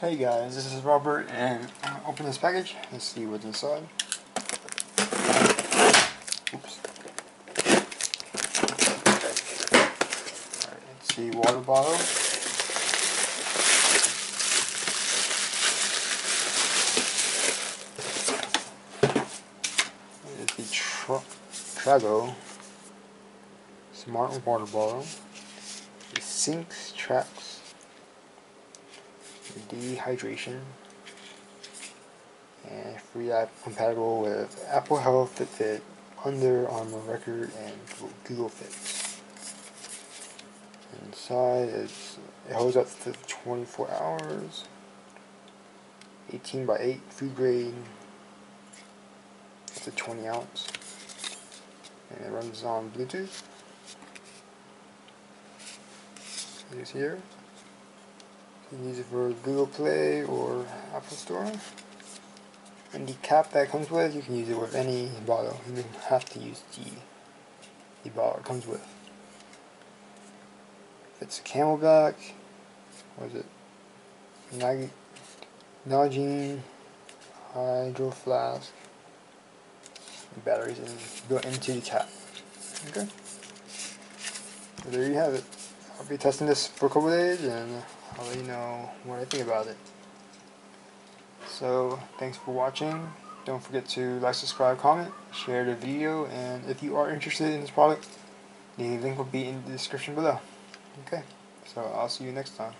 Hey guys, this is Robert and I'm open this package and see what's inside. Oops. Let's see water bottle. It's the Tra Trago Smart Water Bottle. It syncs, traps, dehydration and free app compatible with Apple Health, Fitbit, Under Armour Record, and Google Fit. Inside, it's, it holds up to 24 hours. 18 by 8 food grade. It's a 20 ounce. And it runs on Bluetooth. It's here. You can use it for Google Play or Apple Store. And the cap that comes with, you can use it with any bottle. You don't have to use the, the bottle it comes with. If it's a CamelBak, what is it? Nalgene Hydro Flask. Batteries in, built into the cap. Okay. So there you have it. I'll be testing this for a couple days and I'll let you know what I think about it. So, thanks for watching. Don't forget to like, subscribe, comment, share the video, and if you are interested in this product, the link will be in the description below. Okay, so I'll see you next time.